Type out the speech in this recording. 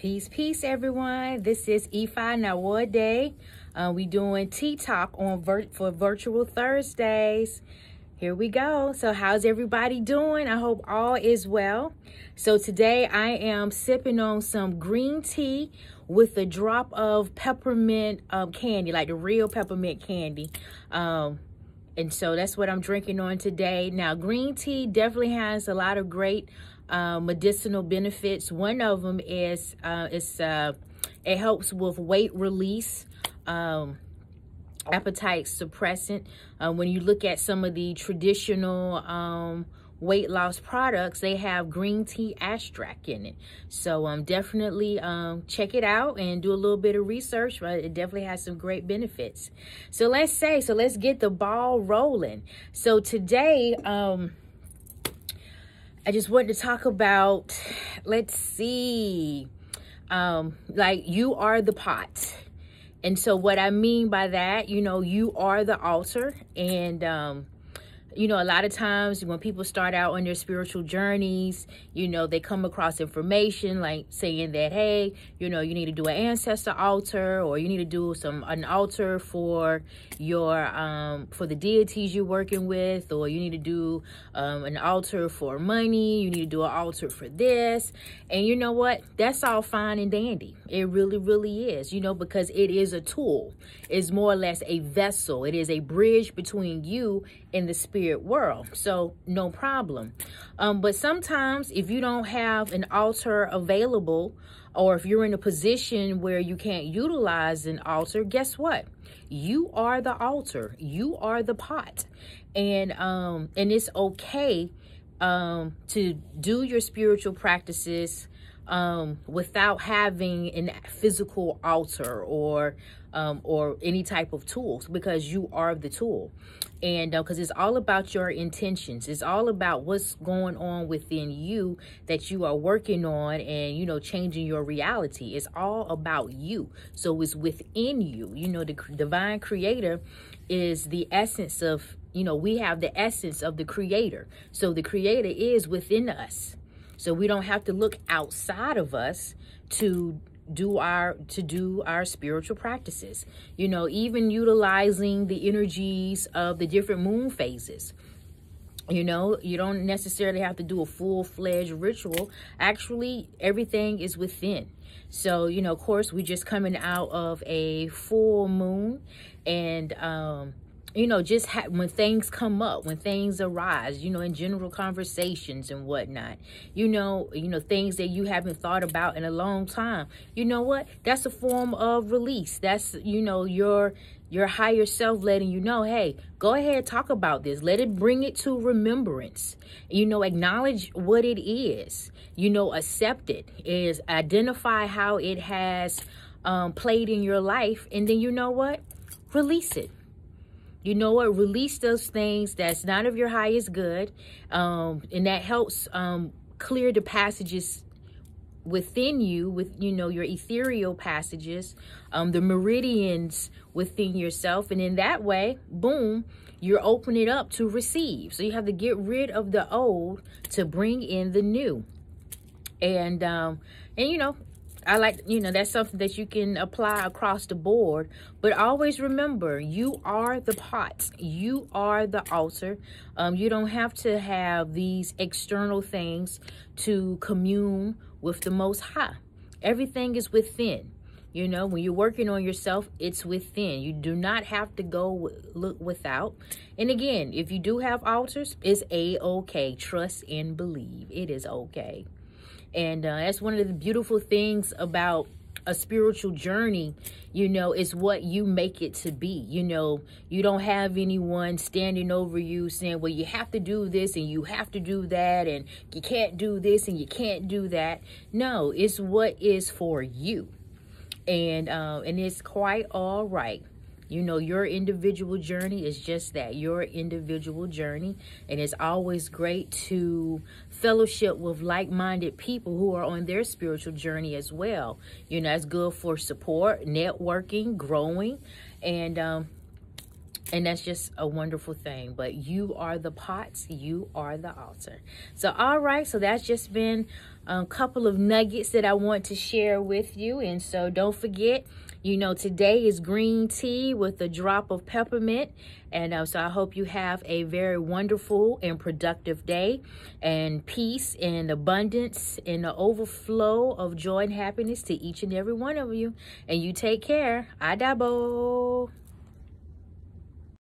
Peace, peace, everyone. This is Ifa Nawóadé. Uh, we doing tea talk on vir- for virtual Thursdays. Here we go. So, how's everybody doing? I hope all is well. So, today I am sipping on some green tea with a drop of peppermint um, candy, like the real peppermint candy. Um, and so that's what I'm drinking on today. Now, green tea definitely has a lot of great uh, medicinal benefits. One of them is uh, it's uh, it helps with weight release. Um, appetite suppressant. Uh, when you look at some of the traditional um, weight loss products, they have green tea extract in it. So um, definitely um, check it out and do a little bit of research. Right? It definitely has some great benefits. So let's say, so let's get the ball rolling. So today, um, I just wanted to talk about, let's see, um, like you are the pot. And so what I mean by that, you know, you are the altar and, um, you know, a lot of times when people start out on their spiritual journeys, you know, they come across information like saying that, hey, you know, you need to do an ancestor altar or you need to do some an altar for your um for the deities you're working with, or you need to do um an altar for money, you need to do an altar for this. And you know what? That's all fine and dandy. It really, really is, you know, because it is a tool. It's more or less a vessel. It is a bridge between you and the spirit spirit world. So no problem. Um, but sometimes if you don't have an altar available, or if you're in a position where you can't utilize an altar, guess what? You are the altar. You are the pot. And um, and it's okay um, to do your spiritual practices um, without having a physical altar or um, or any type of tools because you are the tool. And because uh, it's all about your intentions. It's all about what's going on within you that you are working on and you know changing your reality. It's all about you. So it's within you. You know the divine creator is the essence of you know we have the essence of the creator. So the creator is within us so we don't have to look outside of us to do our to do our spiritual practices. You know even utilizing the energies of the different moon phases. You know you don't necessarily have to do a full-fledged ritual. Actually everything is within. So you know of course we're just coming out of a full moon and um you know, just when things come up, when things arise, you know, in general conversations and whatnot, you know, you know, things that you haven't thought about in a long time. You know what? That's a form of release. That's, you know, your your higher self letting you know, hey, go ahead, talk about this. Let it bring it to remembrance. You know, acknowledge what it is. You know, accept it. Is identify how it has um, played in your life, and then you know what? Release it you know what? Release those things that's not of your highest good um, and that helps um, clear the passages within you with you know your ethereal passages um, the meridians within yourself. And in that way boom you're opening up to receive. So you have to get rid of the old to bring in the new. And um and you know I like, you know, that's something that you can apply across the board. But always remember, you are the pot. You are the altar. Um, you don't have to have these external things to commune with the Most High. Everything is within. You know, when you're working on yourself, it's within. You do not have to go look without. And again, if you do have altars, it's a-okay. Trust and believe. It is okay. And uh, that's one of the beautiful things about a spiritual journey, you know, is what you make it to be. You know, you don't have anyone standing over you saying, well, you have to do this and you have to do that and you can't do this and you can't do that. No, it's what is for you. And uh, and it's quite all right. You know, your individual journey is just that, your individual journey. And it's always great to fellowship with like-minded people who are on their spiritual journey as well. You know, that's good for support, networking, growing, and um, and that's just a wonderful thing but you are the pots you are the altar so all right so that's just been a couple of nuggets that I want to share with you. And so don't forget, you know, today is green tea with a drop of peppermint. And uh, so I hope you have a very wonderful and productive day and peace and abundance and the overflow of joy and happiness to each and every one of you. And you take care. Adabo.